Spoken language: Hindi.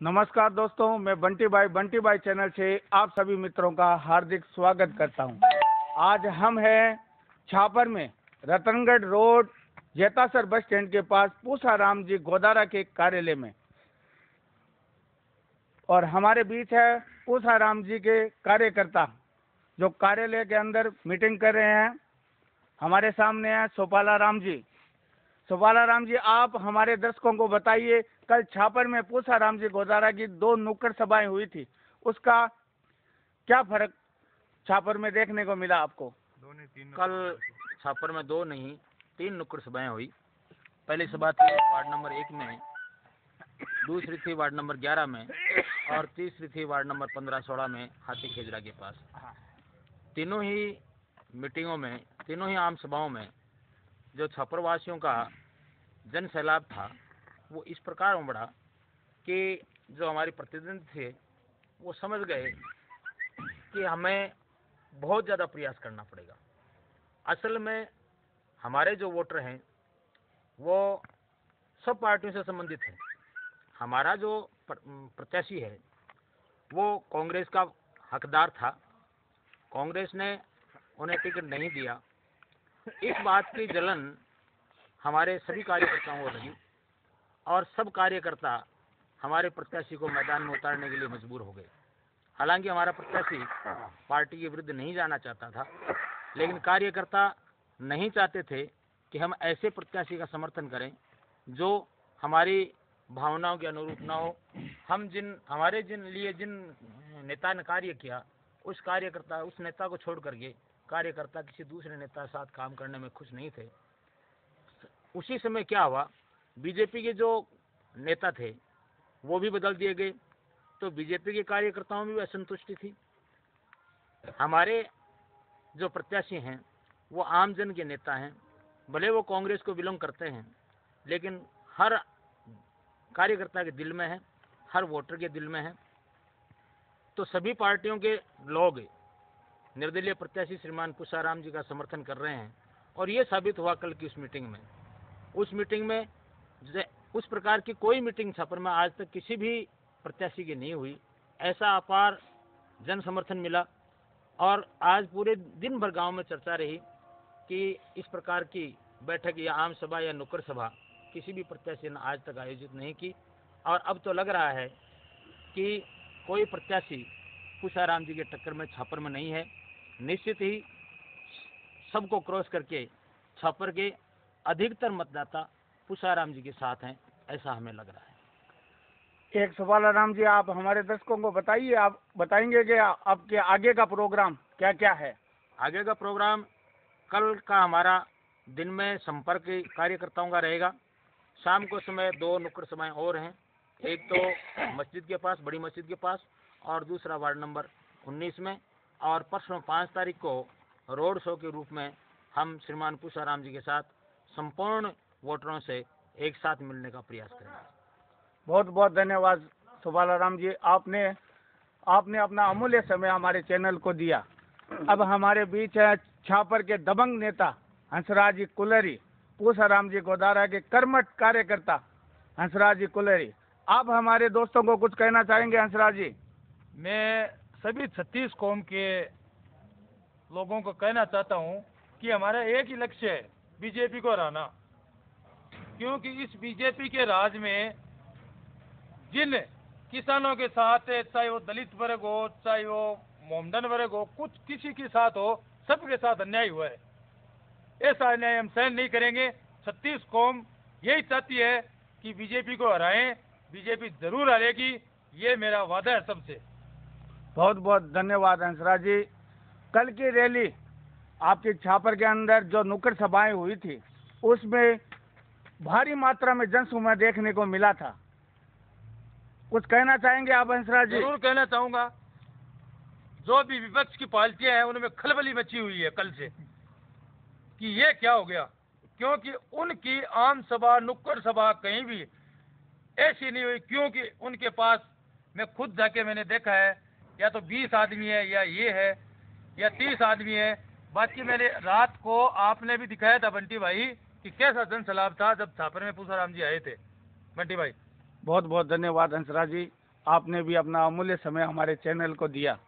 नमस्कार दोस्तों, मैं बंटी भाई बंटी भाई चैनल से आप सभी मित्रों का हार्दिक स्वागत करता हूँ। आज हम हैं छापर में, Ratangarh road, Jetasar bus stand के पास पूसा राम जी गोदारा के कार्यालय में। और हमारे बीच है पूसा राम जी के कार्यकर्ता, जो कार्यालय के अंदर मीटिंग कर रहे हैं। हमारे सामने है सोपाला राम जी। सोपाला राम जी आप हमारे दर्शकों को बताइए कल छापर में पूसा राम जी गोदारा की दो नुक्कड़ सभाएँ हुई थी। उसका क्या फ़र्क छापर में देखने को मिला आपको? दो नहीं तीन कल छापर में दो नहीं तीन नुक्कड़ सभाएँ हुई। पहली सभा थी वार्ड नंबर एक में दूसरी थी वार्ड नंबर ग्यारह में और तीसरी थी वार्ड नंबर पंद्रह सोलह में हाथी खेजरा के पास। तीनों ही मीटिंगों में तीनों ही आम सभाओं में जो छापर वासियों का जन सैलाब था, वो इस प्रकार उमड़ा कि जो हमारे प्रतिनिधि थे, वो समझ गए कि हमें बहुत ज़्यादा प्रयास करना पड़ेगा। असल में हमारे जो वोटर हैं, वो सब पार्टियों से संबंधित हैं। हमारा जो प्रत्याशी है, वो कांग्रेस का हकदार था। कांग्रेस ने उन्हें टिकट नहीं दिया। इस बात की जलन हमारे सभी कार्यकर्ताओं को लगी और सब कार्यकर्ता हमारे प्रत्याशी को मैदान में उतारने के लिए मजबूर हो गए। हालाँकि हमारा प्रत्याशी पार्टी के विरुद्ध नहीं जाना चाहता था, लेकिन कार्यकर्ता नहीं चाहते थे कि हम ऐसे प्रत्याशी का समर्थन करें जो हमारी भावनाओं के अनुरूप ना हो। हम जिन, हमारे जिन लिए जिन नेता ने कार्य किया, उस कार्यकर्ता, उस नेता को छोड़ करके कार्यकर्ता किसी दूसरे नेता के साथ काम करने में खुश नहीं थे। उसी समय क्या हुआ? बीजेपी के जो नेता थे, वो भी बदल दिए गए। तो बीजेपी के कार्यकर्ताओं में भी असंतुष्टि थी। हमारे जो प्रत्याशी हैं, वो आम जन के नेता हैं। भले वो कांग्रेस को बिलोंग करते हैं, लेकिन हर कार्यकर्ता के दिल में है, हर वोटर के दिल में है। तो सभी पार्टियों के लोग निर्दलीय प्रत्याशी श्रीमान पुषाराम जी का समर्थन कर रहे हैं और ये साबित हुआ कल की उस मीटिंग में। उस मीटिंग में उस प्रकार की कोई मीटिंग छापर में आज तक किसी भी प्रत्याशी की नहीं हुई। ऐसा अपार जन समर्थन मिला और आज पूरे दिन भर गाँव में चर्चा रही कि इस प्रकार की बैठक या आम सभा या नुक्कड़ सभा किसी भी प्रत्याशी ने आज तक आयोजित नहीं की। और अब तो लग रहा है कि कोई प्रत्याशी पुषाराम जी के टक्कर में छापर में नहीं है। निश्चित ही सबको क्रॉस करके छापर के अधिकतर मतदाता पुषाराम जी के साथ हैं ऐसा हमें लग रहा है। एक सवाल राम जी आप हमारे दर्शकों को बताइए आप बताएँगे कि आपके आगे का प्रोग्राम क्या क्या है? आगे का प्रोग्राम कल का हमारा दिन में संपर्क कार्यकर्ताओं का रहेगा। शाम को समय दो नुक्कड़ समय और हैं। एक तो मस्जिद के पास बड़ी मस्जिद के पास और दूसरा वार्ड नंबर 19 में। और परसों पाँच तारीख को रोड शो के रूप में हम श्रीमान पुषाराम जी के साथ संपूर्ण वोटरों से एक साथ मिलने का प्रयास करेंगे। बहुत बहुत धन्यवाद सुबाला राम जी। आपने आपने अपना अमूल्य समय हमारे चैनल को दिया। अब हमारे बीच है छापर के दबंग नेता हंसराज जी कुलरी पूसाराम जी गोदारा के कर्मठ कार्यकर्ता हंसराज जी कुलरी। आप हमारे दोस्तों को कुछ कहना चाहेंगे हंसराज जी? मैं सभी छत्तीस कौम के लोगों को कहना चाहता हूँ कि हमारा एक ही लक्ष्य है, बीजेपी को हराना। क्योंकि इस बीजेपी के राज में जिन किसानों के साथ चाहे वो दलित वर्ग हो, चाहे वो मोमडन वर्ग हो, कुछ किसी के साथ हो, सबके साथ अन्याय हुआ है। ऐसा अन्याय हम सहन नहीं करेंगे। छत्तीस कौम यही चाहती है कि बीजेपी को हराएँ, बीजेपी ज़रूर हरेगी, ये मेरा वादा है सबसे। बहुत बहुत धन्यवाद हंसराज जी। कल की रैली आपके छापर के अंदर जो नुक्कड़ सभाएँ हुई थी, उसमें भारी मात्रा में जनसमूह देखने को मिला था। कुछ कहना चाहेंगे आप हंसराज जी? ज़रूर कहना चाहूँगा। जो भी विपक्ष की पार्टियाँ हैं, उनमें खलबली मची हुई है कल से कि ये क्या हो गया? क्योंकि उनकी आम सभा, नुक्कड़ सभा कहीं भी ऐसी नहीं हुई, क्योंकि उनके पास मैं खुद जाके मैंने देखा है या तो बीस आदमी है, या ये है, या तीस आदमी है। बाकी मैंने रात को आपने भी दिखाया था बंटी भाई कि कैसा जन सलाब था जब छापर में पूसा राम जी आए थे। बंटी भाई। बहुत बहुत धन्यवाद हंसराज जी। आपने भी अपना अमूल्य समय हमारे चैनल को दिया।